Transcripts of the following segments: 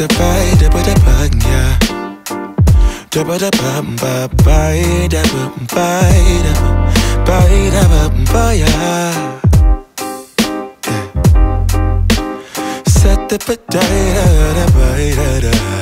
the bite, the butter bug, yeah. The butter bum, ba, bite, the bum, bite, the bum, bite, the bum, ba, yeah. Set the potato, the bite, the Boy,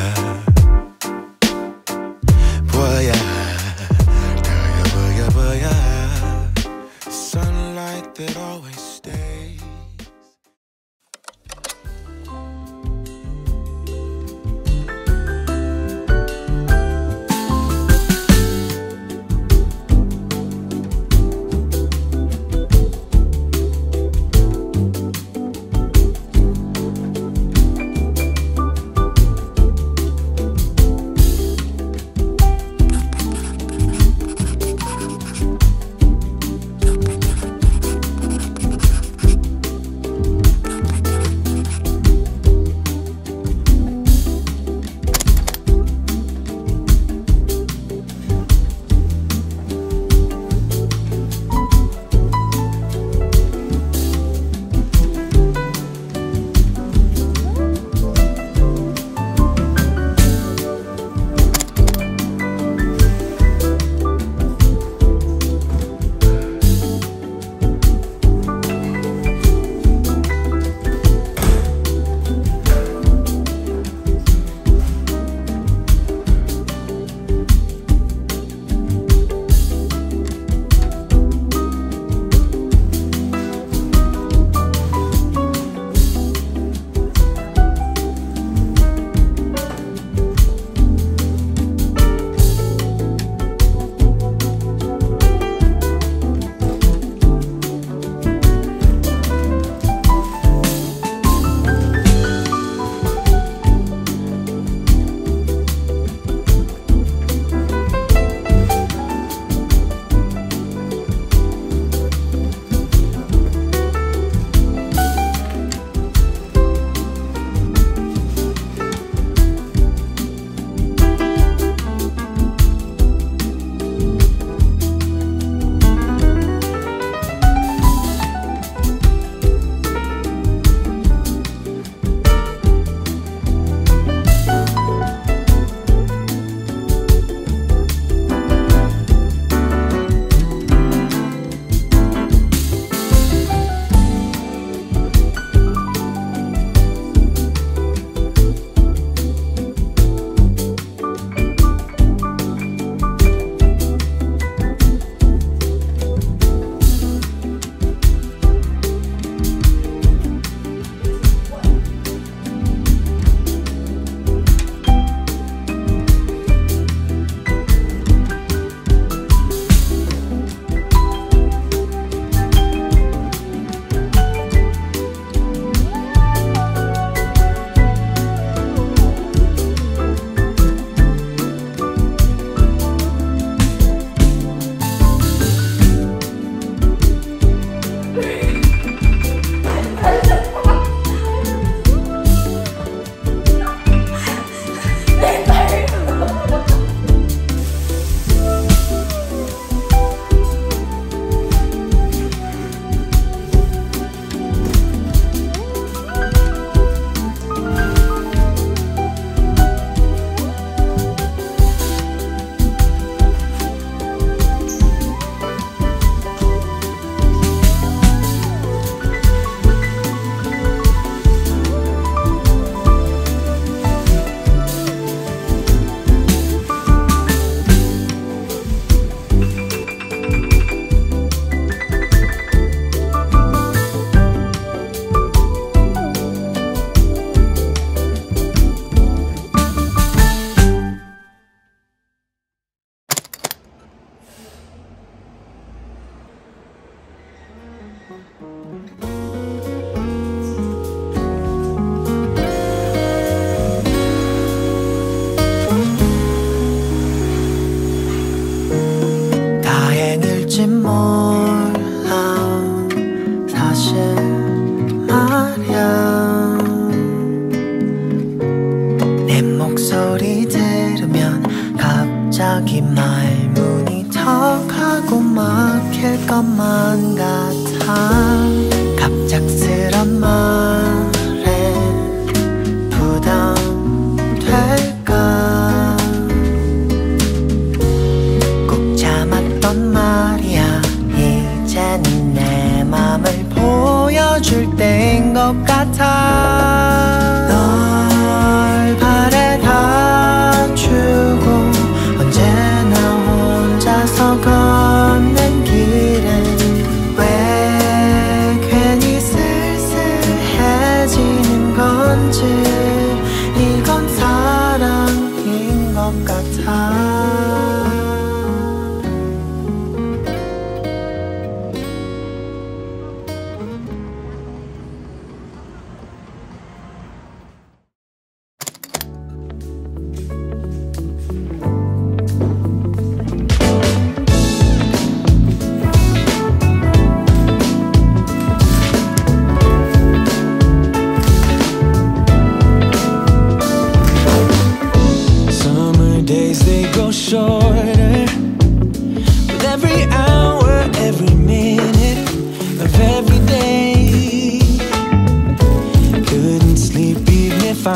more.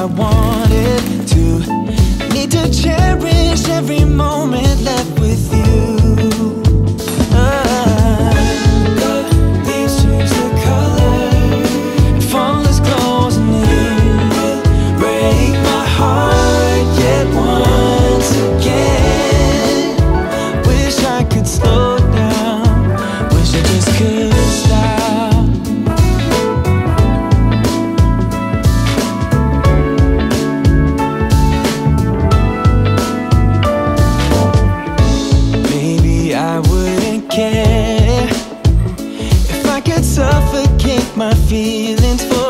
I want. can't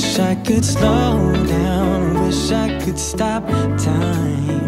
wish I could slow down, wish I could stop time.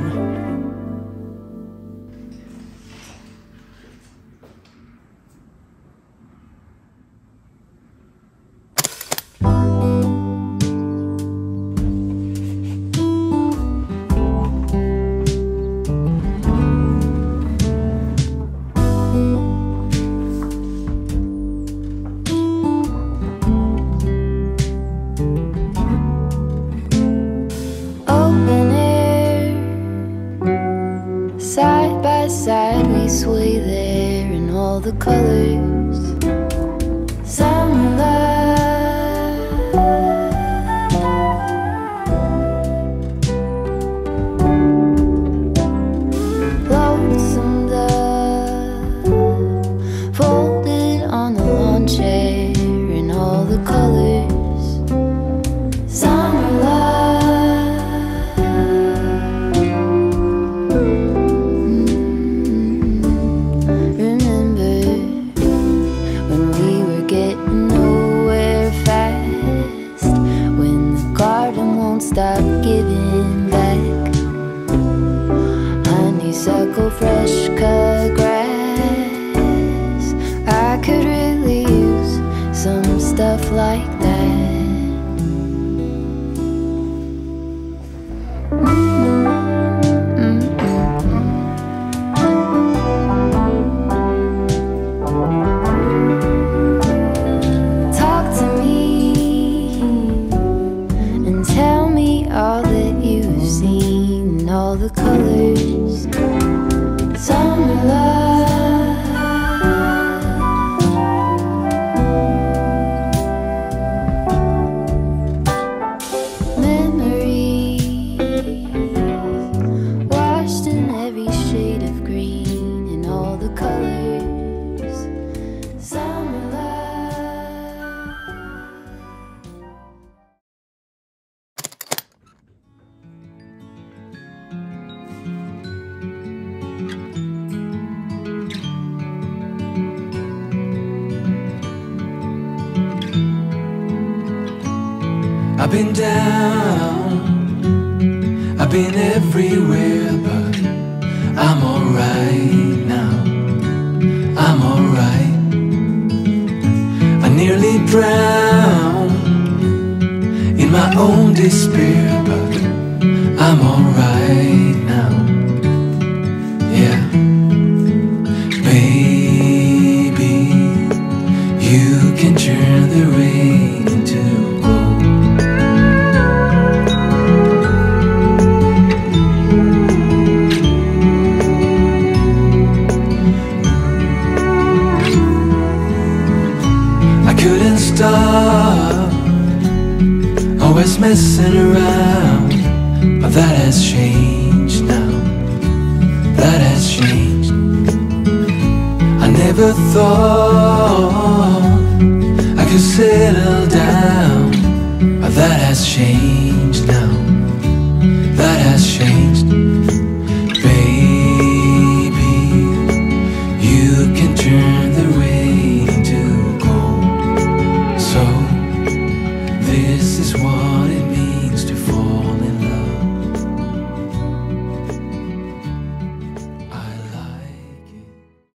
Been down, I've been everywhere, but I'm alright now. I'm alright. I nearly drowned in my own despair, but I'm alright now. Yeah, baby, you can turn the rain always messing around, but that has changed now. That has changed. I never thought I could settle down, but that has changed now. That has changed, baby. You can turn